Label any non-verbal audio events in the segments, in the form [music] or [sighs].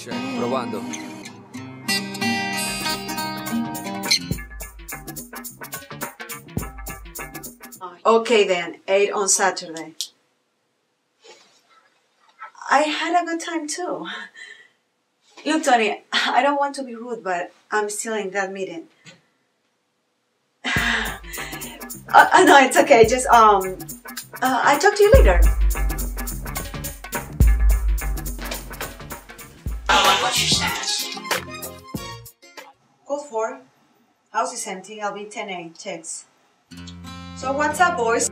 Check, probando. Okay then, 8 on Saturday. I had a good time too. Look, Tony, I don't want to be rude, but I'm still in that meeting. [sighs] uh, uh, no, it's okay. Just um, uh, I'll talk to you later. Code four. House is empty. I'll be 10 Text. So what's up, boys?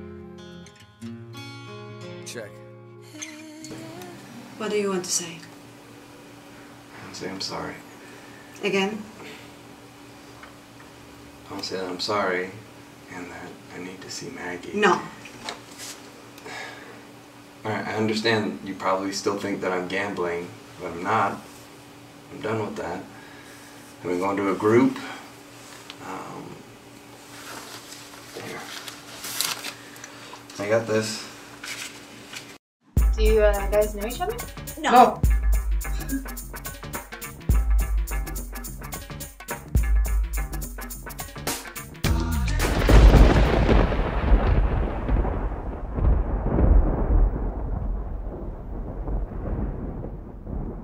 Check. What do you want to say? I'll say I'm sorry. Again? I'll say that I'm sorry and that I need to see Maggie. No. Alright, I understand you probably still think that I'm gambling, but I'm not. I'm done with that. I've been going to a group. Um, here. I got this. Do you uh, guys know each other? No. [laughs]